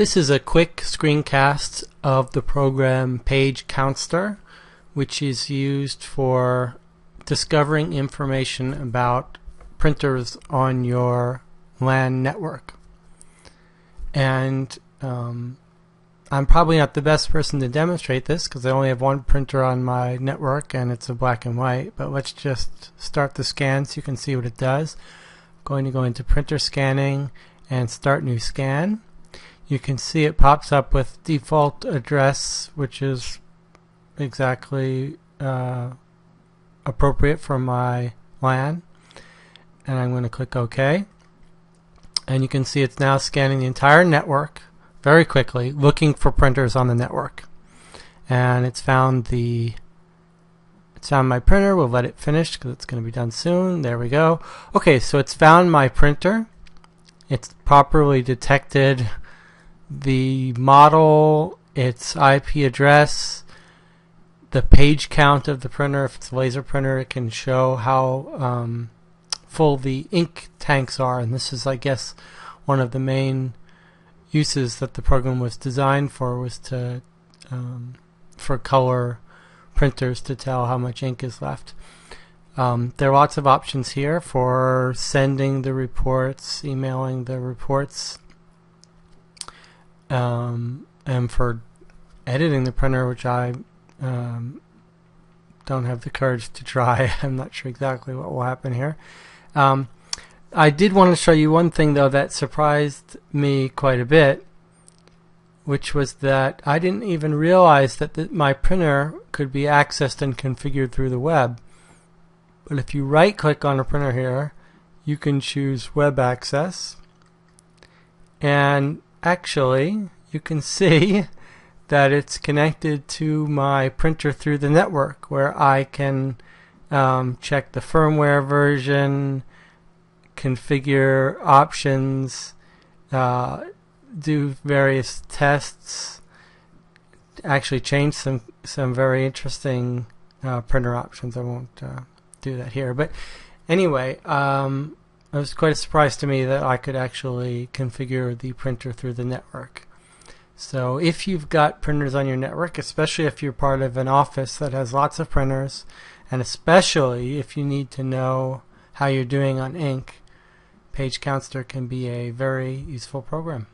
This is a quick screencast of the program Page Counster, which is used for discovering information about printers on your LAN network. And um, I'm probably not the best person to demonstrate this because I only have one printer on my network and it's a black and white. But let's just start the scan so you can see what it does. I'm going to go into printer scanning and start new scan you can see it pops up with default address, which is exactly uh, appropriate for my LAN. And I'm going to click OK. And you can see it's now scanning the entire network very quickly, looking for printers on the network. And it's found the it's found my printer. We'll let it finish because it's going to be done soon. There we go. Okay, so it's found my printer. It's properly detected the model, its IP address, the page count of the printer. If it's a laser printer, it can show how um, full the ink tanks are. And this is, I guess, one of the main uses that the program was designed for was to um, for color printers to tell how much ink is left. Um, there are lots of options here for sending the reports, emailing the reports, um, and for editing the printer, which I um, don't have the courage to try. I'm not sure exactly what will happen here. Um, I did want to show you one thing though that surprised me quite a bit, which was that I didn't even realize that the, my printer could be accessed and configured through the web. But if you right click on a printer here, you can choose web access and actually you can see that it's connected to my printer through the network where I can um, check the firmware version, configure options, uh, do various tests, actually change some some very interesting uh, printer options. I won't uh, do that here, but anyway, um, it was quite a surprise to me that I could actually configure the printer through the network. So if you've got printers on your network, especially if you're part of an office that has lots of printers, and especially if you need to know how you're doing on ink, Page can be a very useful program.